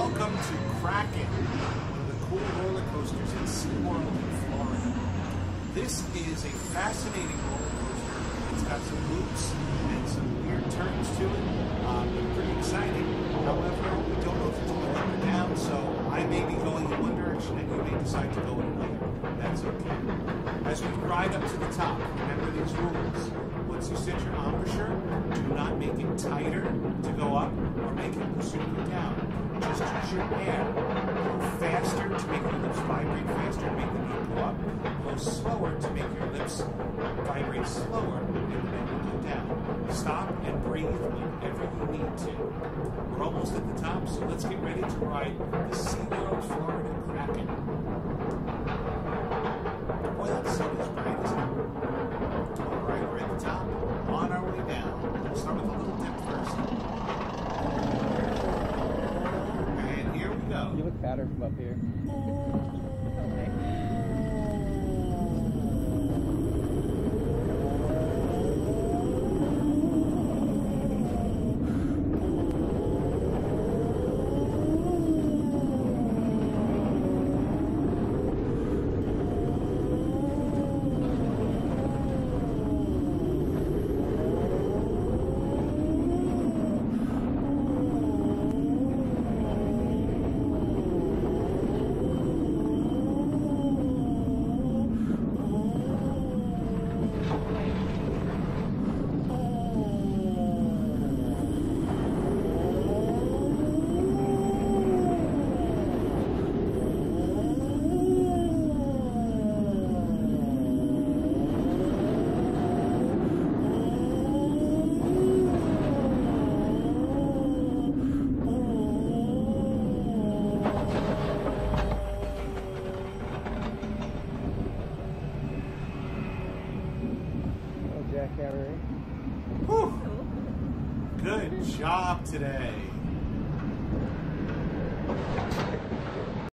Welcome to Kraken, one of the cool roller coasters in SeaWorld in Florida. This is a fascinating roller coaster. It's got some loops and some weird turns to it. Uh, um, they're pretty exciting. However, we don't know if it's going up or down, so I may be going in one direction and you may decide to go in another. That's okay. As we ride up to the top, Use your air. Go faster to make your lips vibrate faster and make the beat go up. Go slower to make your lips vibrate slower and the will go down. Stop and breathe whenever you need to. We're almost at the top, so let's get ready to ride the SeaWorld Florida Kraken. Boy, that sun is bright, isn't it? All right, we're at the top, on our way down. We'll start with a little dip first. And here we go. You look fatter from up here. Oh, jackhammer. Whew. Good job today.